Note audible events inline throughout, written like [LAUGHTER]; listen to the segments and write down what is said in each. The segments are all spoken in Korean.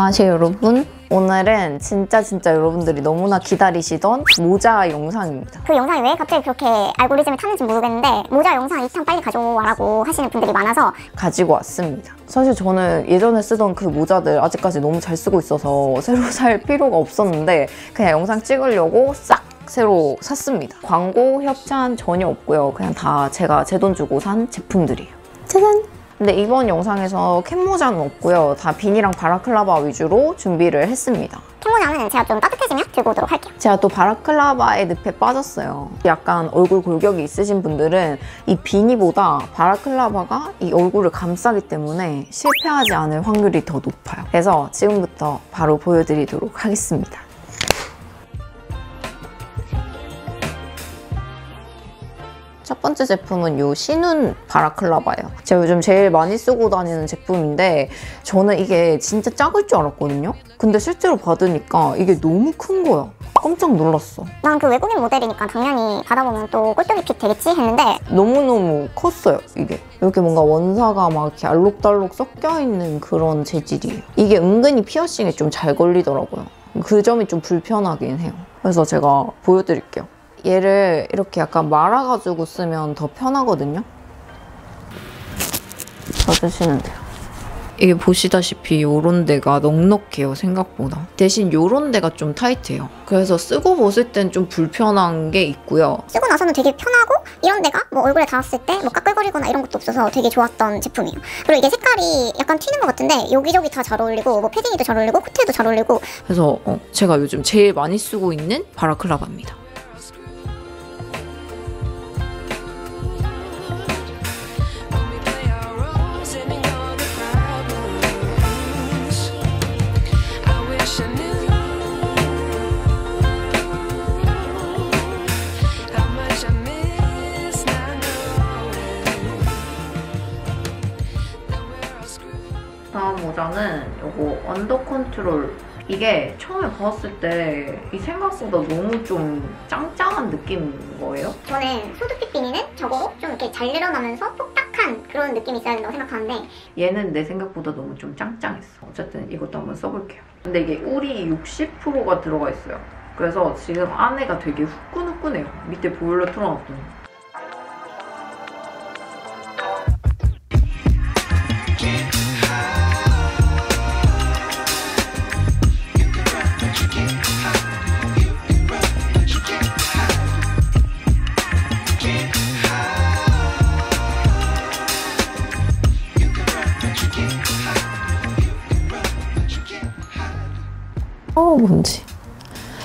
안녕하세요 여러분. 오늘은 진짜 진짜 여러분들이 너무나 기다리시던 모자 영상입니다. 그 영상이 왜 갑자기 그렇게 알고리즘을 탔는지 모르겠는데 모자 영상 2탄 빨리 가져와라고 하시는 분들이 많아서 가지고 왔습니다. 사실 저는 예전에 쓰던 그 모자들 아직까지 너무 잘 쓰고 있어서 새로 [LAUGHS] 살 필요가 없었는데 그냥 영상 찍으려고 싹 새로 샀습니다. 광고 협찬 전혀 없고요. 그냥 다 제가 제 돈 주고 산 제품들이에요. 짜잔 근데 이번 영상에서 캔모자는 없고요. 다 비니랑 바라클라바 위주로 준비를 했습니다. 캔모자는 제가 좀 따뜻해지면 들고 오도록 할게요. 제가 또 바라클라바의 늪에 빠졌어요. 약간 얼굴 골격이 있으신 분들은 이 비니보다 바라클라바가 이 얼굴을 감싸기 때문에 실패하지 않을 확률이 더 높아요. 그래서 지금부터 바로 보여드리도록 하겠습니다. 첫 번째 제품은 이 신운 바라클라바예요. 제가 요즘 제일 많이 쓰고 다니는 제품인데 저는 이게 진짜 작을 줄 알았거든요. 근데 실제로 받으니까 이게 너무 큰 거야. 깜짝 놀랐어. 난 그 외국인 모델이니까 당연히 받아보면 또 꼴뚜기 핏 되겠지 했는데 너무너무 컸어요, 이게. 이렇게 뭔가 원사가 막 이렇게 알록달록 섞여있는 그런 재질이에요. 이게 은근히 피어싱에 좀 잘 걸리더라고요. 그 점이 좀 불편하긴 해요. 그래서 제가 보여드릴게요. 얘를 이렇게 약간 말아가지고 쓰면 더 편하거든요. 써주시면 돼요. 이게 보시다시피 이런 데가 넉넉해요, 생각보다. 대신 이런 데가 좀 타이트해요. 그래서 쓰고 벗을 땐 좀 불편한 게 있고요. 쓰고 나서는 되게 편하고 이런 데가 뭐 얼굴에 닿았을 때 뭐 까끌거리거나 이런 것도 없어서 되게 좋았던 제품이에요. 그리고 이게 색깔이 약간 튀는 것 같은데 여기저기 다 잘 어울리고 뭐 패딩에도 잘 어울리고 코트에도 잘 어울리고 그래서 어, 제가 요즘 제일 많이 쓰고 있는 바라클라바입니다. 다음 모자는 이거 Under Control 이게 처음에 봤을 때 이 생각보다 너무 좀 짱짱한 느낌인 거예요. 저는 소두핏 비니는 저거로 좀 이렇게 잘 늘어나면서 똑딱한 그런 느낌이 있어야 된다고 생각하는데 얘는 내 생각보다 너무 좀 짱짱했어. 어쨌든 이것도 한번 써볼게요. 근데 이게 울이 60%가 들어가 있어요. 그래서 지금 안에가 되게 후끈후끈해요. 밑에 보일러 틀어놨더니. 뭔지.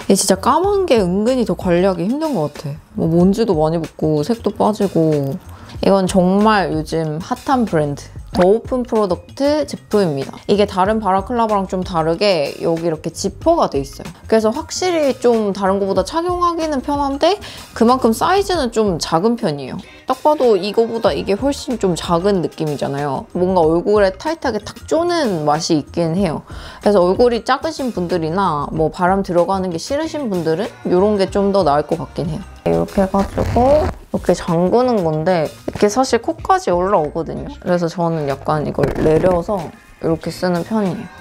얘 진짜 까만 게 은근히 더 관리하기 힘든 것 같아. 뭐 먼지도 많이 붙고 색도 빠지고. 이건 정말 요즘 핫한 브랜드 The Open Product 제품입니다. 이게 다른 바라클라바랑 좀 다르게 여기 이렇게 지퍼가 돼 있어요. 그래서 확실히 좀 다른 것보다 착용하기는 편한데 그만큼 사이즈는 좀 작은 편이에요. 딱 봐도 이거보다 이게 훨씬 좀 작은 느낌이잖아요. 뭔가 얼굴에 타이트하게 탁 쪼는 맛이 있긴 해요. 그래서 얼굴이 작으신 분들이나 뭐 바람 들어가는 게 싫으신 분들은 이런 게 좀 더 나을 것 같긴 해요. 이렇게 해가지고 이렇게 잠그는 건데 이렇게 사실 코까지 올라오거든요. 그래서 저는 약간 이걸 내려서 이렇게 쓰는 편이에요.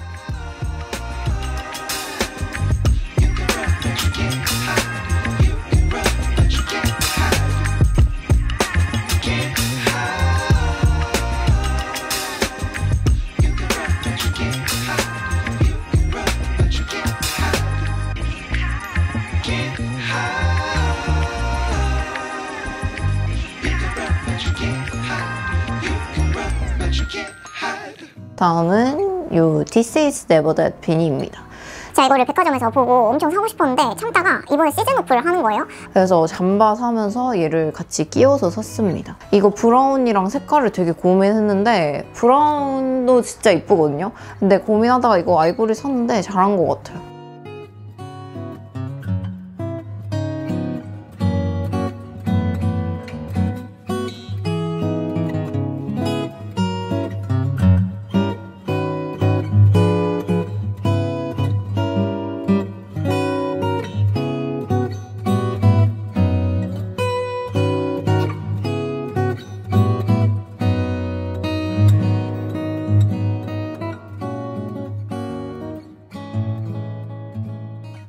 다음은 이 This is Never That 비니입니다. 제가 이거를 백화점에서 보고 엄청 사고 싶었는데 참다가 이번에 시즌 오프를 하는 거예요. 그래서 잠바 사면서 얘를 같이 끼워서 샀습니다. 이거 브라운이랑 색깔을 되게 고민했는데 브라운도 진짜 이쁘거든요. 근데 고민하다가 이거 아이보리 샀는데 잘한 것 같아요.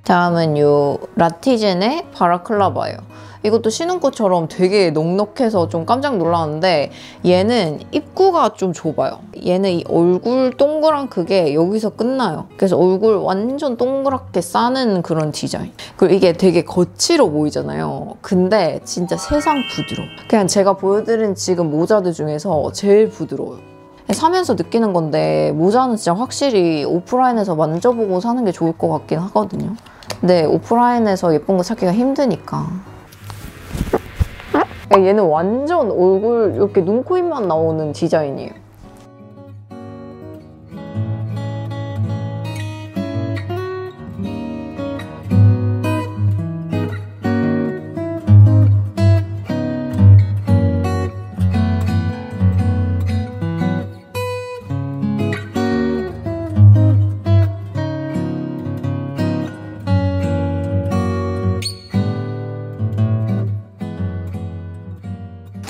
다음은 요 라티젠의 바라클라바예요. 이것도 신은꽃처럼 되게 넉넉해서 좀 깜짝 놀랐는데 얘는 입구가 좀 좁아요. 얘는 이 얼굴 동그란 그게 여기서 끝나요. 그래서 얼굴 완전 동그랗게 싸는 그런 디자인. 그리고 이게 되게 거칠어 보이잖아요. 근데 진짜 세상 부드러워. 그냥 제가 보여드린 지금 모자들 중에서 제일 부드러워요. 사면서 느끼는 건데 모자는 진짜 확실히 오프라인에서 만져보고 사는 게 좋을 것 같긴 하거든요. 근데 오프라인에서 예쁜 거 찾기가 힘드니까. 야, 얘는 완전 얼굴 이렇게 눈, 코, 입만 나오는 디자인이에요.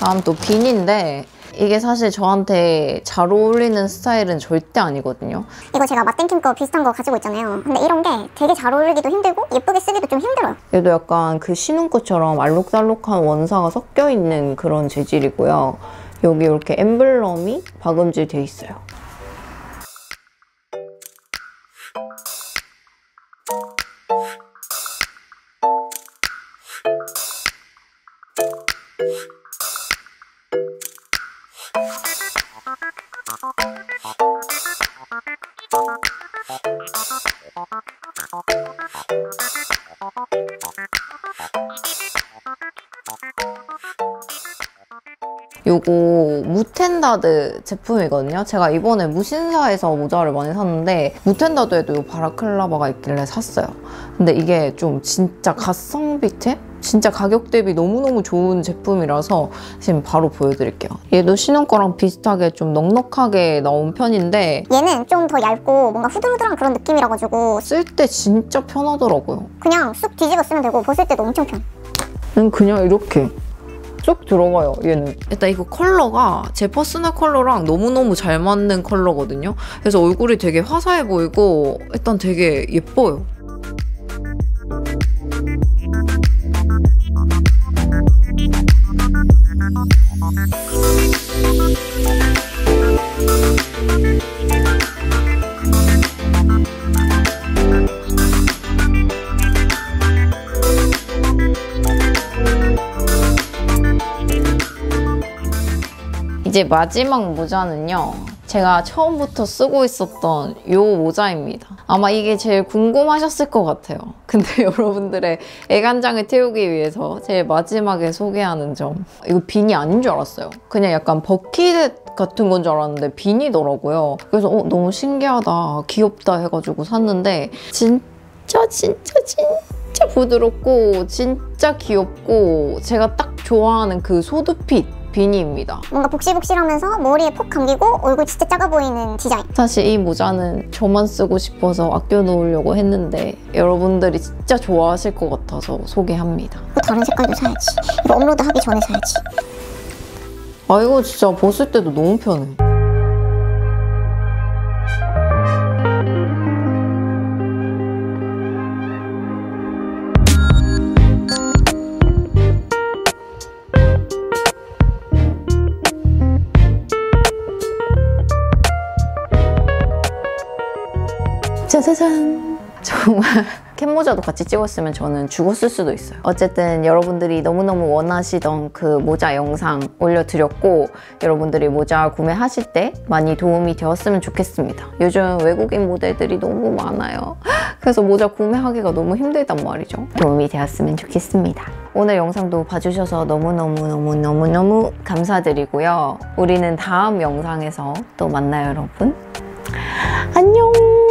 다음 또 빈인데 이게 사실 저한테 잘 어울리는 스타일은 절대 아니거든요. 이거 제가 맛땡킴 거 비슷한 거 가지고 있잖아요. 근데 이런 게 되게 잘 어울리기도 힘들고 예쁘게 쓰기도 좀 힘들어요. 얘도 약간 그 신혼꽃처럼 알록달록한 원사가 섞여 있는 그런 재질이고요. 여기 이렇게 엠블럼이 박음질 돼 있어요. 요거 무텐다드 제품이거든요. 제가 이번에 무신사에서 모자를 많이 샀는데 무텐다드에도 요 바라클라바가 있길래 샀어요. 근데 이게 좀 진짜 가성비템? 진짜 가격 대비 너무너무 좋은 제품이라서 지금 바로 보여드릴게요. 얘도 신혼 거랑 비슷하게 좀 넉넉하게 나온 편인데 얘는 좀 더 얇고 뭔가 후들후들한 그런 느낌이라 가지고 쓸 때 진짜 편하더라고요. 그냥 쑥 뒤집어 쓰면 되고 벗을 때도 엄청 편. 얘는 그냥 이렇게 쭉 들어가요 얘는 일단 이거 컬러가 제 퍼스널 컬러랑 너무너무 잘 맞는 컬러거든요 그래서 얼굴이 되게 화사해 보이고 일단 되게 예뻐요 이제 마지막 모자는요. 제가 처음부터 쓰고 있었던 이 모자입니다. 아마 이게 제일 궁금하셨을 것 같아요. [LAUGHS] 근데 여러분들의 애간장을 태우기 위해서 제일 마지막에 소개하는 점. 이거 비니 아닌 줄 알았어요. 그냥 약간 버킷 같은 건 줄 알았는데 비니더라고요. 그래서 어, 너무 신기하다, 귀엽다 해가지고 샀는데 진짜 진짜 진짜 부드럽고 진짜 귀엽고 제가 딱 좋아하는 그 소두핏 비니입니다. 뭔가 복실복실하면서 머리에 폭 감기고 얼굴 진짜 작아 보이는 디자인. 사실 이 모자는 저만 쓰고 싶어서 아껴 놓으려고 했는데 여러분들이 진짜 좋아하실 것 같아서 소개합니다. 이거 다른 색깔도 사야지. 이거 업로드 하기 전에 사야지. 아 이거 진짜 벗을 때도 너무 편해. 짜자잔. 정말 캡모자도 같이 찍었으면 저는 죽었을 수도 있어요. 어쨌든 여러분들이 너무너무 원하시던 그 모자 영상 올려드렸고 여러분들이 모자 구매하실 때 많이 도움이 되었으면 좋겠습니다. 요즘 외국인 모델들이 너무 많아요. 그래서 모자 구매하기가 너무 힘들단 말이죠. 도움이 되었으면 좋겠습니다. 오늘 영상도 봐주셔서 너무너무너무너무너무 감사드리고요. 우리는 다음 영상에서 또 만나요, 여러분. 안녕!